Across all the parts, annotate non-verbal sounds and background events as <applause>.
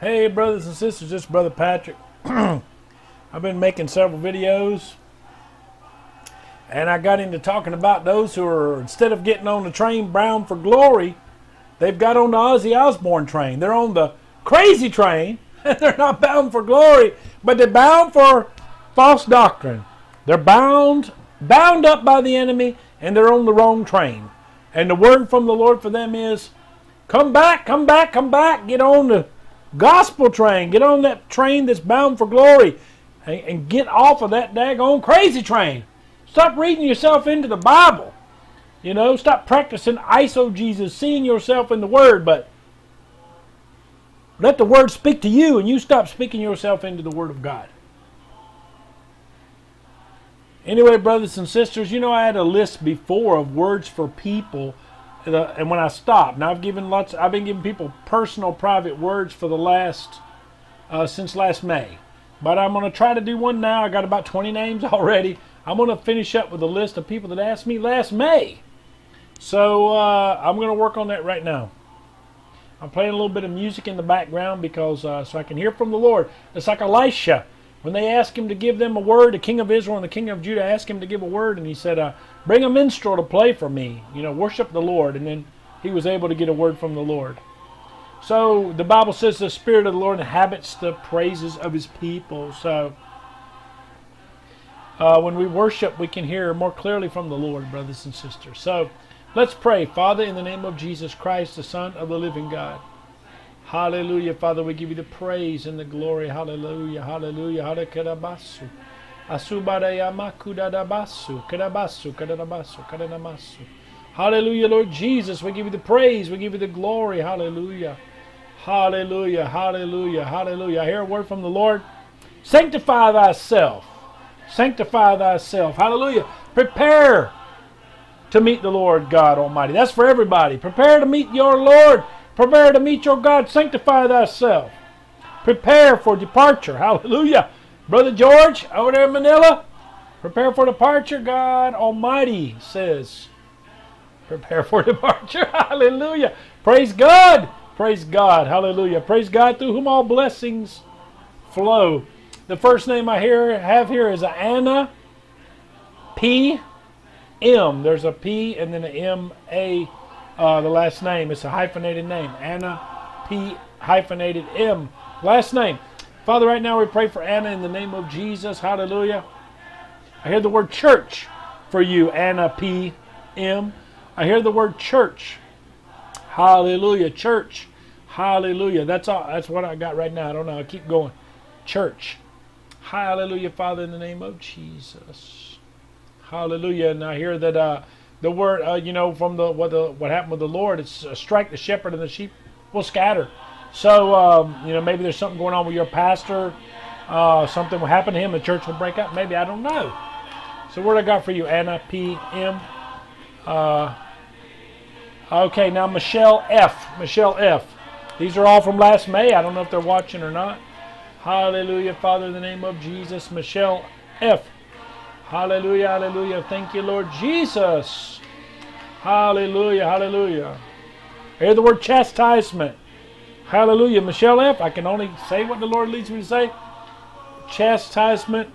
Hey, brothers and sisters, this is Brother Patrick. <clears throat> I've been making several videos, and I got into talking about those who are, instead of getting on the train bound for glory, they've got on the Ozzy Osbourne train. They're on the crazy train, <laughs> and they're not bound for glory, but they're bound for false doctrine. They're bound, bound up by the enemy, and they're on the wrong train. And the word from the Lord for them is, come back, come back, come back, get on the gospel train. Get on that train that's bound for glory and, and get off of that daggone crazy train. Stop reading yourself into the Bible. You know, stop practicing eisegesis, seeing yourself in the Word, but let the Word speak to you and you stop speaking yourself into the Word of God. Anyway, brothers and sisters, you know I had a list before of words for people and when I stopped, now I've given lots. I've been giving people personal, private words for the last uh, since last May, but I'm going to try to do one now. I got about 20 names <laughs> already. I'm going to finish up with a list of people that asked me last May. So uh, I'm going to work on that right now. I'm playing a little bit of music in the background because uh, so I can hear from the Lord. It's like Elisha when they asked him to give them a word. The king of Israel and the king of Judah asked him to give a word, and he said, uh, Bring a minstrel to play for me. You know, worship the Lord. And then he was able to get a word from the Lord. So the Bible says the Spirit of the Lord inhabits the praises of his people. So uh, when we worship, we can hear more clearly from the Lord, brothers and sisters. So let's pray. Father, in the name of Jesus Christ, the Son of the living God. Hallelujah, Father, we give you the praise and the glory. Hallelujah, hallelujah, hallelujah. Hallelujah, Lord Jesus. We give you the praise. We give you the glory. Hallelujah. Hallelujah. Hallelujah. Hallelujah. I hear a word from the Lord. Sanctify thyself. Sanctify thyself. Hallelujah. Prepare to meet the Lord God Almighty. That's for everybody. Prepare to meet your Lord. Prepare to meet your God. Sanctify thyself. Prepare for departure. Hallelujah. Brother George, over there in Manila, prepare for departure. God Almighty says, prepare for <laughs> departure. Hallelujah. Praise God. Praise God. Hallelujah. Praise God through whom all blessings flow. The first name I hear have here is Anna P M. There's a P and then an M A. Uh, the last name. It's a hyphenated name. Anna P hyphenated M. Last name. Father, right now we pray for Anna in the name of Jesus. Hallelujah. I hear the word church for you, Anna P. M. I hear the word church. Hallelujah. Church. Hallelujah. That's all. That's what I got right now. I don't know. I keep going. Church. Hallelujah, Father, in the name of Jesus. Hallelujah. And I hear that uh, the word, uh, you know, from the what the what happened with the Lord, it's uh, strike the shepherd and the sheep will scatter. So, um, you know, maybe there's something going on with your pastor. Uh, something will happen to him. The church will break up. Maybe. I don't know. So, what I got for you, Anna P. M. Uh, okay, now Michelle F. Michelle F. These are all from last May. I don't know if they're watching or not. Hallelujah, Father, in the name of Jesus. Michelle F. Hallelujah, hallelujah. Thank you, Lord Jesus. Hallelujah, hallelujah. Hear the word chastisement. Hallelujah. Michelle F., I can only say what the Lord leads me to say. Chastisement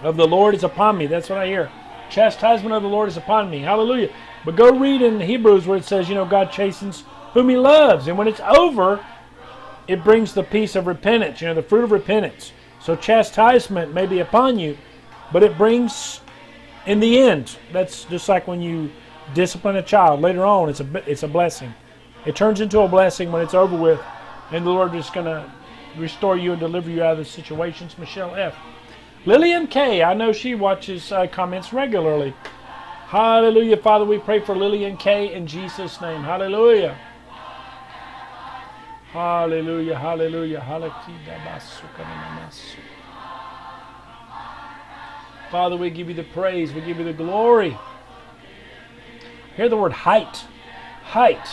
of the Lord is upon me. That's what I hear. Chastisement of the Lord is upon me. Hallelujah. But go read in Hebrews where it says, you know, God chastens whom he loves. And when it's over, it brings the peace of repentance, you know, the fruit of repentance. So chastisement may be upon you, but it brings, in the end, that's just like when you discipline a child. Later on, it's a, it's a blessing. It turns into a blessing when it's over with, and the Lord is going to restore you and deliver you out of the situations. Michelle F. Lillian K. I know she watches uh, comments regularly. Hallelujah, Father. We pray for Lillian K. in Jesus' name. Hallelujah. Hallelujah, hallelujah, hallelujah. Father, we give you the praise, we give you the glory. Hear the word height. Height.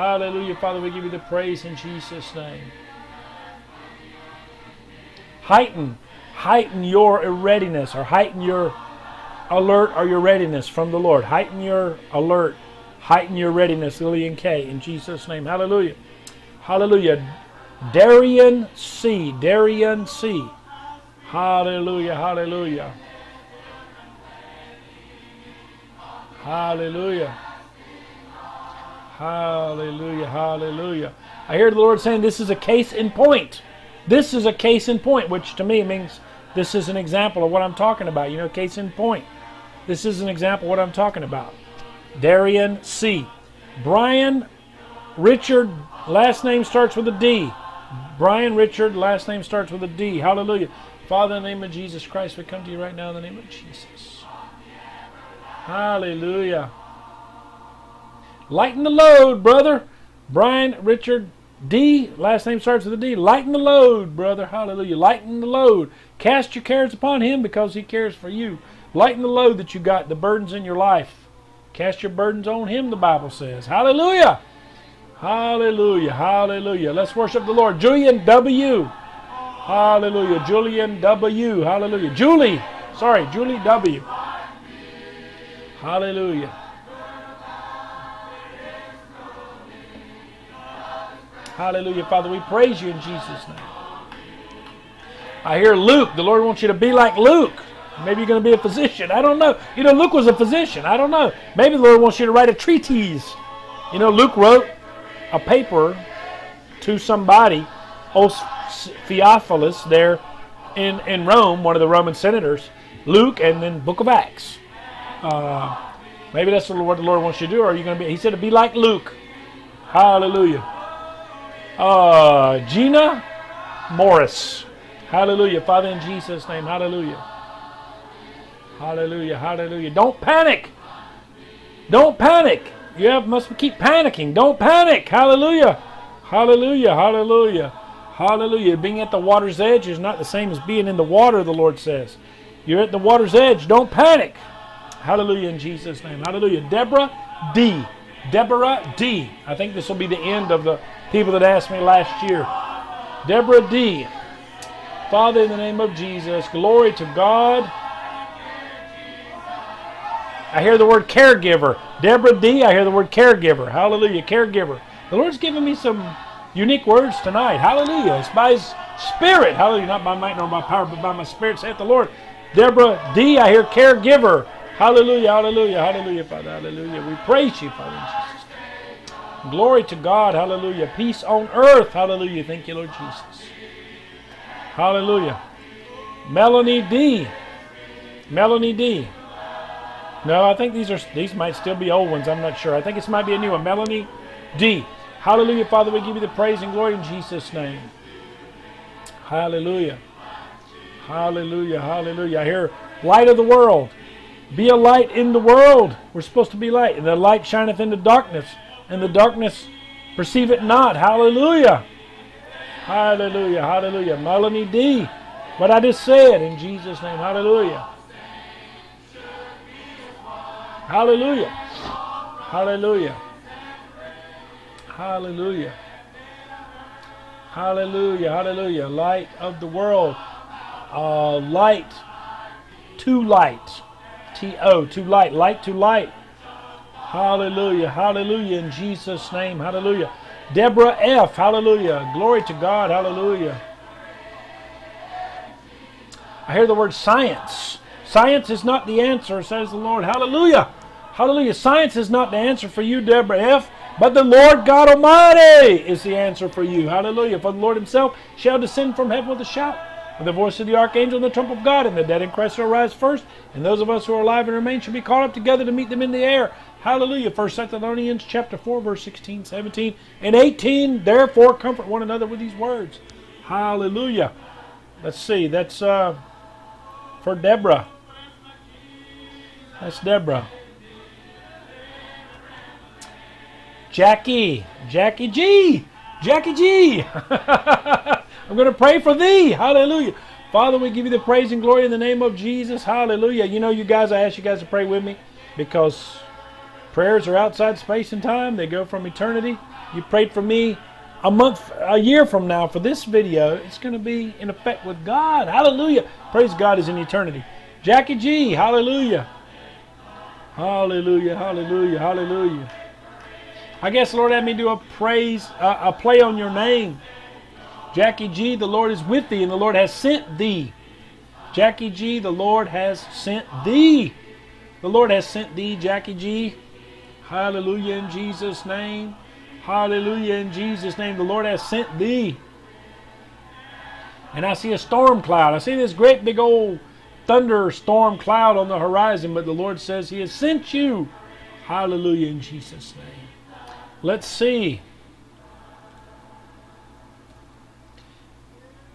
Hallelujah, Father, we give you the praise in Jesus' name. Heighten, heighten your readiness or heighten your alert or your readiness from the Lord. Heighten your alert, heighten your readiness, Lillian K. In Jesus' name, hallelujah. Hallelujah. Darian C. Darian C. Hallelujah, hallelujah. Hallelujah. Hallelujah, hallelujah. I hear the Lord saying this is a case in point. This is a case in point, which to me means this is an example of what I'm talking about. You know, case in point. This is an example of what I'm talking about. Darian C. Brian Richard, last name starts with a D. Brian Richard, last name starts with a D. Hallelujah. Father, in the name of Jesus Christ, we come to you right now in the name of Jesus. Hallelujah. Lighten the load, brother. Brian Richard D, last name starts with a D. Lighten the load, brother. Hallelujah. Lighten the load. Cast your cares upon him because he cares for you. Lighten the load that you got, the burdens in your life. Cast your burdens on him, the Bible says. Hallelujah. Hallelujah. Hallelujah. Let's worship the Lord. Julian W. Hallelujah. Julian W. Hallelujah. Julie. Sorry, Julie W. Hallelujah. Hallelujah. Father, we praise you in Jesus' name. I hear Luke. The Lord wants you to be like Luke. Maybe you're going to be a physician. I don't know. You know, Luke was a physician. I don't know. Maybe the Lord wants you to write a treatise. You know, Luke wrote a paper to somebody, old Theophilus, there in, in Rome, one of the Roman senators, Luke, and then Book of Acts. Uh, maybe that's what the Lord wants you to do. Or are you going to be? He said to be like Luke. Hallelujah. Uh, Gina Morris. Hallelujah. Father, in Jesus' name, hallelujah. Hallelujah. Hallelujah. Don't panic. Don't panic. You have, must keep panicking. Don't panic. Hallelujah. Hallelujah. Hallelujah. Hallelujah. Being at the water's edge is not the same as being in the water, the Lord says. You're at the water's edge. Don't panic. Hallelujah in Jesus' name. Hallelujah. Deborah D. Deborah D. I think this will be the end of the people that asked me last year. Deborah D. Father, in the name of Jesus, glory to God. I hear the word caregiver. Deborah D. I hear the word caregiver. Hallelujah, caregiver. The Lord's given me some unique words tonight. Hallelujah. It's by His Spirit. Hallelujah. Not by might nor by power, but by my Spirit, saith the Lord. Deborah D. I hear caregiver. Hallelujah, hallelujah, hallelujah, Father. Hallelujah. We praise you, Father. Glory to God. Hallelujah. Peace on earth. Hallelujah. Thank you, Lord Jesus. Hallelujah. Melanie D. Melanie D. No, I think these are these might still be old ones. I'm not sure. I think this might be a new one. Melanie D. Hallelujah, Father. We give you the praise and glory in Jesus' name. Hallelujah. Hallelujah. Hallelujah. I hear light of the world. Be a light in the world. We're supposed to be light. And the light shineth into darkness, and the darkness perceive it not. Hallelujah. Hallelujah. Hallelujah. Melanie D. What I just said in Jesus' name. Hallelujah. Hallelujah. Hallelujah. Hallelujah. Hallelujah. Hallelujah. Light of the world. Uh, light to light. T O. To light. Light to light. Hallelujah. Hallelujah. In Jesus' name. Hallelujah. Deborah F. Hallelujah. Glory to God. Hallelujah. I hear the word science. Science is not the answer, says the Lord. Hallelujah. Hallelujah. Science is not the answer for you, Deborah F., but the Lord God Almighty is the answer for you. Hallelujah. For the Lord himself shall descend from heaven with a shout, with the voice of the archangel and the trump of God, and the dead in Christ shall rise first, and those of us who are alive and remain shall be caught up together to meet them in the air. Hallelujah. First Thessalonians chapter 4, verse 16, 17, and 18. Therefore, comfort one another with these words. Hallelujah. Let's see. That's uh, for Deborah. That's Deborah. Jackie, Jackie G, Jackie G. <laughs> I'm going to pray for thee. Hallelujah. Father, we give you the praise and glory in the name of Jesus. Hallelujah. You know, you guys, I ask you guys to pray with me because prayers are outside space and time. They go from eternity. You prayed for me a month, a year from now for this video. It's going to be in effect with God. Hallelujah. Praise God is in eternity. Jackie G. Hallelujah. Hallelujah. Hallelujah. Hallelujah. I guess Lord had me do a praise, uh, a play on your name. Jackie G, the Lord is with thee, and the Lord has sent thee. Jackie G, the Lord has sent thee. The Lord has sent thee, Jackie G. Hallelujah in Jesus' name. Hallelujah in Jesus' name. The Lord has sent thee. And I see a storm cloud. I see this great big old thunderstorm cloud on the horizon, but the Lord says He has sent you. Hallelujah in Jesus' name. Let's see.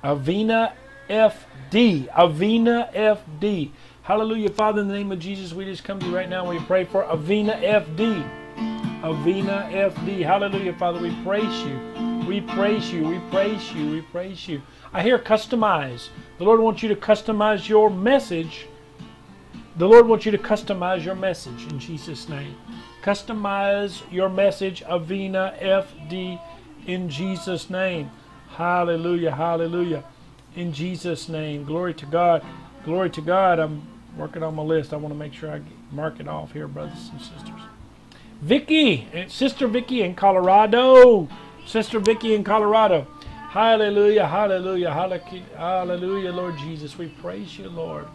Avina FD. Avina FD. Hallelujah, Father, in the name of Jesus, we just come to you right now. We pray for Avina FD. Avina FD. Hallelujah, Father, we praise you. We praise you. We praise you. We praise you. I hear customize. The Lord wants you to customize your message. The Lord wants you to customize your message in Jesus' name. Customize your message, Avina FD, in Jesus' name. Hallelujah, hallelujah. In Jesus' name. Glory to God. Glory to God. I'm working on my list. I want to make sure I mark it off here, brothers and sisters. Vicky, eh, Sister Vicky in Colorado. Sister Vicky in Colorado. Hallelujah, hallelujah, hallelujah, Lord Jesus. We praise you, Lord.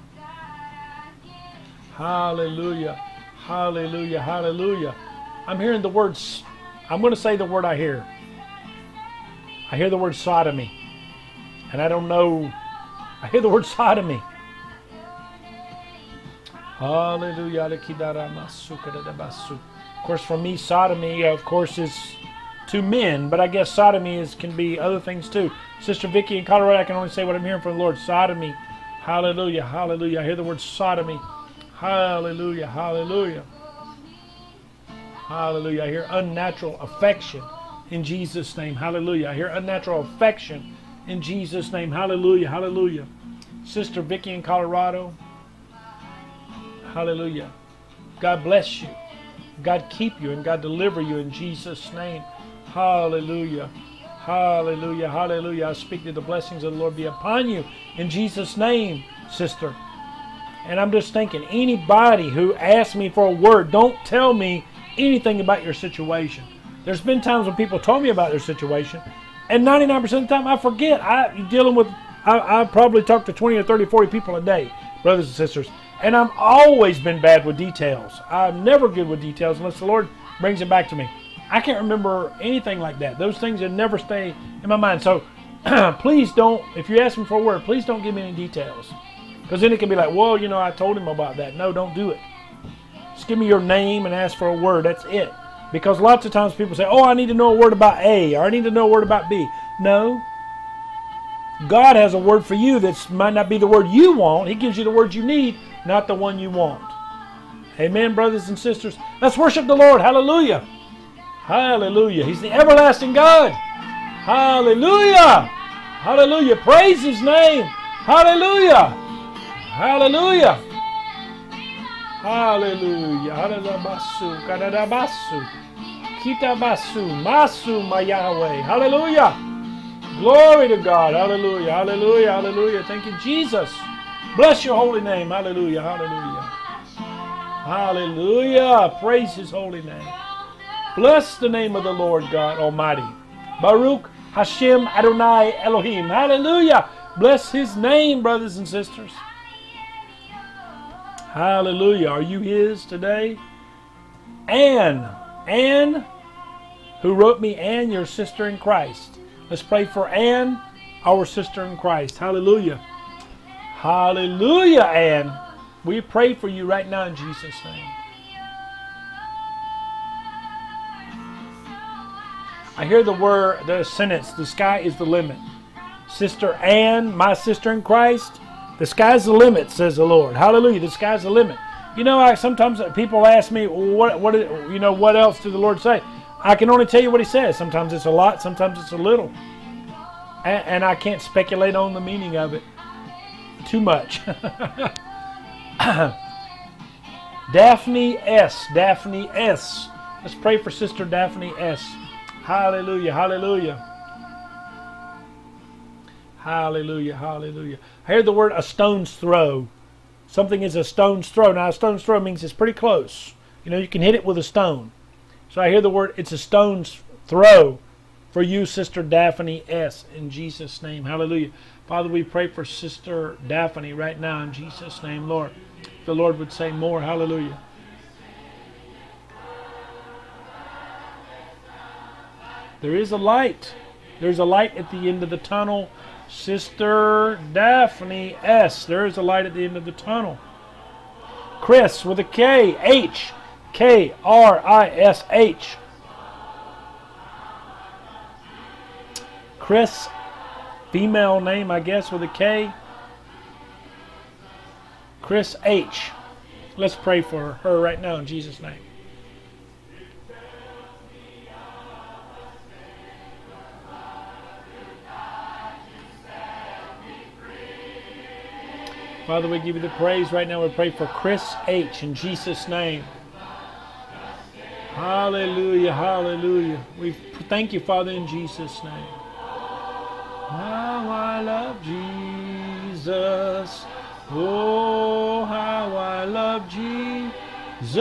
Hallelujah, hallelujah, hallelujah. I'm hearing the words, I'm going to say the word I hear. I hear the word sodomy. And I don't know, I hear the word sodomy. Hallelujah. Of course, for me, sodomy, of course, is to men, but I guess sodomy is can be other things too. Sister Vicky in Colorado, I can only say what I'm hearing from the Lord. Sodomy. Hallelujah. Hallelujah. I hear the word sodomy. Hallelujah. Hallelujah. Hallelujah. I hear unnatural affection in Jesus' name. Hallelujah. I hear unnatural affection in Jesus' name. Hallelujah. Hallelujah. Sister Vicky in Colorado. Hallelujah. God bless you. God keep you and God deliver you in Jesus' name. Hallelujah. Hallelujah. Hallelujah. I speak that the blessings of the Lord be upon you in Jesus' name, sister. And I'm just thinking, anybody who asks me for a word, don't tell me anything about your situation. There's been times when people told me about their situation, and 99% of the time I forget. I'm dealing with I, I probably talk to 20 or 30, 40 people a day, brothers and sisters, and I've always been bad with details. I'm never good with details unless the Lord brings it back to me. I can't remember anything like that. Those things that never stay in my mind. So <clears throat> please don't, if you ask me for a word, please don't give me any details. Because then it can be like, well, you know, I told him about that. No, don't do it. Just give me your name and ask for a word. That's it. Because lots of times people say, oh, I need to know a word about A, or I need to know a word about B. No. God has a word for you that might not be the word you want. He gives you the word you need, not the one you want. Amen, brothers and sisters. Let's worship the Lord. Hallelujah. Hallelujah. He's the everlasting God. Hallelujah. Hallelujah. Praise His name. Hallelujah. Hallelujah. Hallelujah. Hallelujah. Hallelujah. Glory to God. Hallelujah. Hallelujah. Hallelujah. Thank you, Jesus. Bless your holy name. Hallelujah. Hallelujah. Hallelujah. Praise his holy name. Bless the name of the Lord God Almighty. Baruch Hashem Adonai Elohim. Hallelujah. Bless his name, brothers and sisters. Hallelujah. Are you his today? Anne Anne, who wrote me, Anne, your sister in Christ. Let's pray for Anne, our sister in Christ. Hallelujah. Hallelujah, Anne. We pray for you right now in Jesus' name. I hear the word, the sentence, the sky is the limit. Sister Anne, my sister in Christ, the sky's the limit, says the Lord. Hallelujah. The sky's the limit. You know, I sometimes people ask me, what, what, you know, what else did the Lord say? I can only tell you what He says. Sometimes it's a lot, sometimes it's a little, and, and I can't speculate on the meaning of it too much. <coughs> Daphne S. Daphne S. Let's pray for Sister Daphne S. Hallelujah, hallelujah. Hallelujah, hallelujah. I heard the word a stone's throw something is a stone's throw. Now, a stone's throw means it's pretty close. You know, you can hit it with a stone. So I hear the word, it's a stone's throw for you, Sister Daphne S. In Jesus' name. Hallelujah. Father, we pray for Sister Daphne right now in Jesus' name, Lord. If the Lord would say more. Hallelujah. There is a light. There's a light at the end of the tunnel. Sister Daphne S. There is a light at the end of the tunnel. Chris with a K. H. K R I S H. Chris, female name, I guess, with a K. Chris H. Let's pray for her right now in Jesus' name. Father, we give you the praise right now. We pray for Chris H. in Jesus' name. Hallelujah, hallelujah. We thank you, Father, in Jesus' name. How I love Jesus. Oh, how I love Jesus.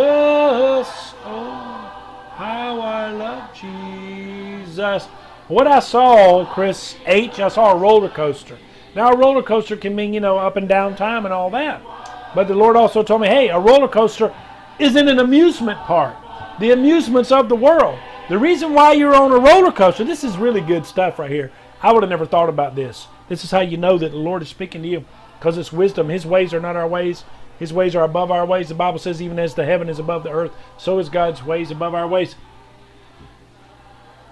Oh, how I love Jesus. What I saw, Chris H., I saw a roller coaster. Now, a roller coaster can mean, you know, up and down time and all that. But the Lord also told me, hey, a roller coaster isn't an amusement park. The amusements of the world. The reason why you're on a roller coaster, this is really good stuff right here. I would have never thought about this. This is how you know that the Lord is speaking to you because it's wisdom. His ways are not our ways. His ways are above our ways. The Bible says, even as the heaven is above the earth, so is God's ways above our ways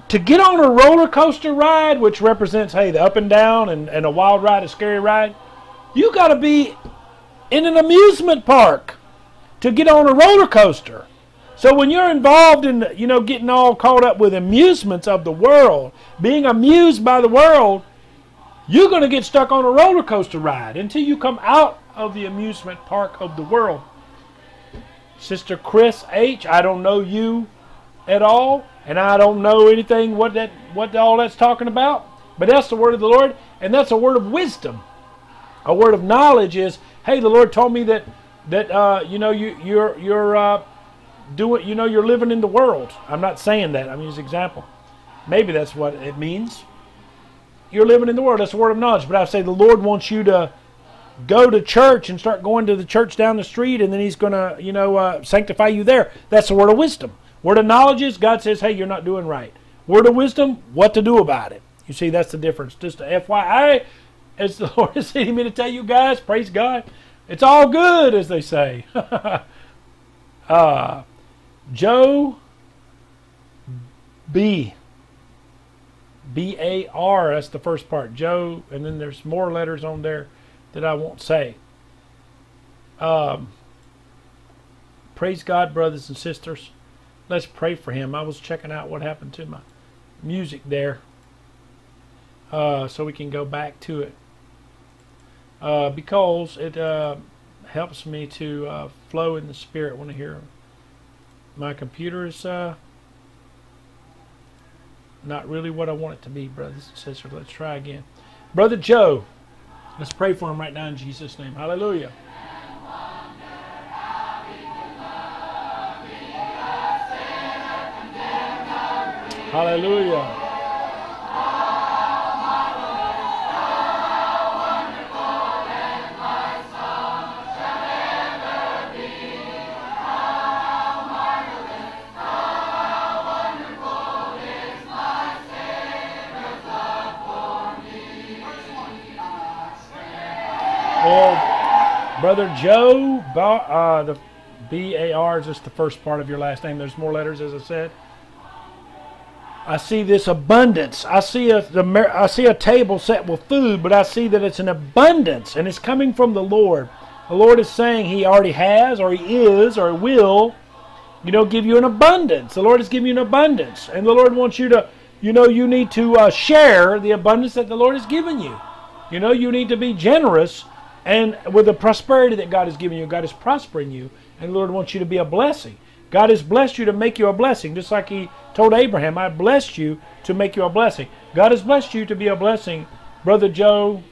to get on a roller coaster ride, which represents, hey, the up and down and, and a wild ride, a scary ride, you got to be in an amusement park to get on a roller coaster. So when you're involved in, you know, getting all caught up with amusements of the world, being amused by the world, you're going to get stuck on a roller coaster ride until you come out of the amusement park of the world. Sister Chris H., I don't know you at all and I don't know anything what that what all that's talking about. But that's the word of the Lord, and that's a word of wisdom. A word of knowledge is, hey, the Lord told me that that uh, you know you you're you're uh, doing you know you're living in the world. I'm not saying that. I'm using example. Maybe that's what it means. You're living in the world. That's the word of knowledge. But I say the Lord wants you to go to church and start going to the church down the street, and then He's going to you know uh, sanctify you there. That's the word of wisdom. Word of knowledge is God says, hey, you're not doing right. Word of wisdom, what to do about it. You see, that's the difference. Just FYI, as the <laughs> Lord is leading me to tell you guys, praise God, it's all good, as they say. <laughs> uh, Joe B. B A R, that's the first part. Joe, and then there's more letters on there that I won't say. Um, praise God, brothers and sisters let's pray for him. I was checking out what happened to my music there, uh, so we can go back to it uh, because it uh, helps me to uh, flow in the spirit when I hear my computer is uh, not really what I want it to be, brothers and sisters. Let's try again. Brother Joe, let's pray for him right now in Jesus' name. Hallelujah. Hallelujah. Brother Joe, uh, the B A R is just the first part of your last name. There's more letters, as I said. I see this abundance. I see a see a table set with food, but I see that it's an abundance and it's coming from the Lord. The Lord is saying He already has, or He is, or He will, you know, give you an abundance. The Lord is giving you an abundance, and the Lord wants you to, you know, you need to uh, share the abundance that the Lord has given you. You know, you need to be generous, and with the prosperity that God has given you, God is prospering you, and the Lord wants you to be a blessing. God has blessed you to make you a blessing, just like He told Abraham, I blessed you to make you a blessing. God has blessed you to be a blessing. Brother Joe,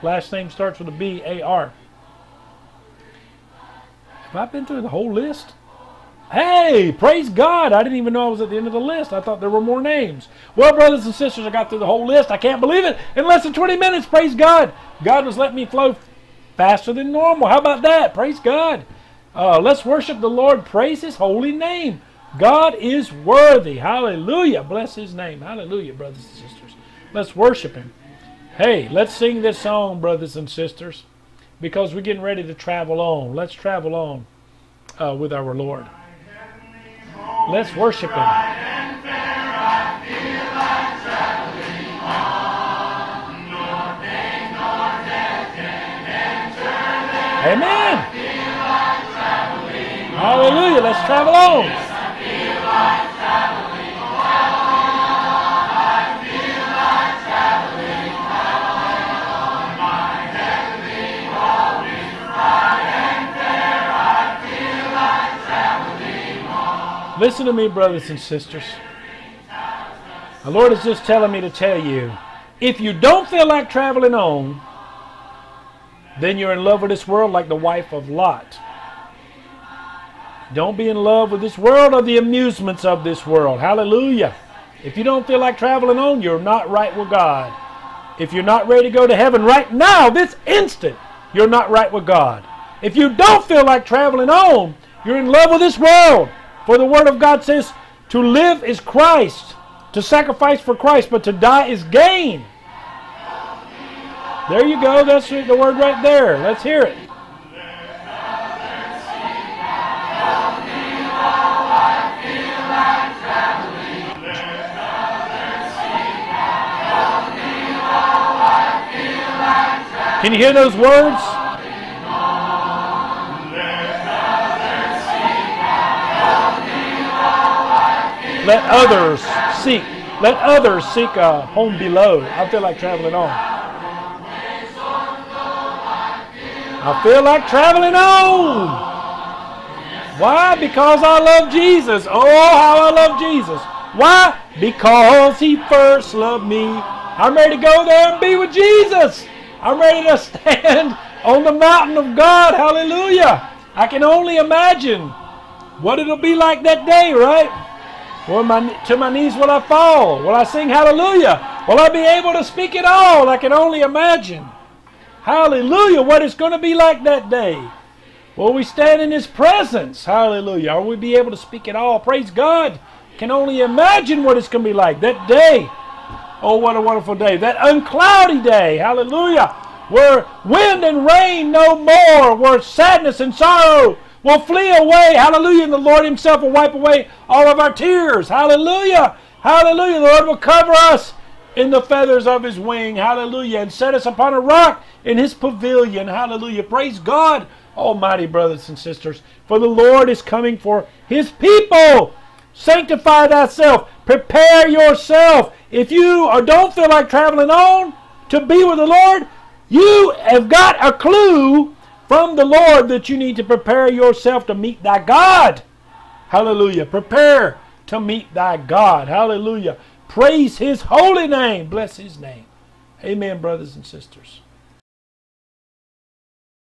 last name starts with a B A R. Have I been through the whole list? Hey, praise God. I didn't even know I was at the end of the list. I thought there were more names. Well, brothers and sisters, I got through the whole list. I can't believe it. In less than 20 minutes, praise God. God was letting me flow faster than normal. How about that? Praise God. Uh, let's worship the Lord. Praise His holy name. God is worthy. Hallelujah. Bless His name. Hallelujah, brothers and sisters. Let's worship Him. Hey, let's sing this song, brothers and sisters, because we're getting ready to travel on. Let's travel on uh, with our Lord. Let's worship Him. Amen. Hallelujah. Let's travel on. Listen to me, brothers and sisters. The Lord is just telling me to tell you if you don't feel like traveling on, then you're in love with this world like the wife of Lot. Don't be in love with this world or the amusements of this world. Hallelujah. If you don't feel like traveling on, you're not right with God. If you're not ready to go to heaven right now, this instant, you're not right with God. If you don't feel like traveling on, you're in love with this world. For the Word of God says, to live is Christ, to sacrifice for Christ, but to die is gain. There you go. That's the word right there. Let's hear it. Can you hear those words? Let others seek. Let others seek a home below. I feel like traveling on. I feel like traveling on. Why? Because I love Jesus. Oh, how I love Jesus. Why? Because he first loved me. I'm ready to go there and be with Jesus. I'm ready to <laughs> stand on the mountain of God. Hallelujah. I can only imagine what it'll be like that day, right? My, to my knees will I fall? Will I sing hallelujah? Will I be able to speak it all? I can only imagine. Hallelujah, what it's going to be like that day. Will we stand in His presence? Hallelujah. Will we be able to speak at all? Praise God. Can only imagine what it's going to be like that day. Oh, what a wonderful day. That uncloudy day. Hallelujah. Where wind and rain no more. Where sadness and sorrow will flee away. Hallelujah. And the Lord Himself will wipe away all of our tears. Hallelujah. Hallelujah. The Lord will cover us in the feathers of His wing. Hallelujah. And set us upon a rock in His pavilion. Hallelujah. Praise God, Almighty brothers and sisters. For the Lord is coming for His people. Sanctify thyself. Prepare yourself. If you or don't feel like traveling on to be with the Lord, you have got a clue from the Lord that you need to prepare yourself to meet thy God. Hallelujah. Prepare to meet thy God. Hallelujah. Praise his holy name. Bless his name. Amen, brothers and sisters.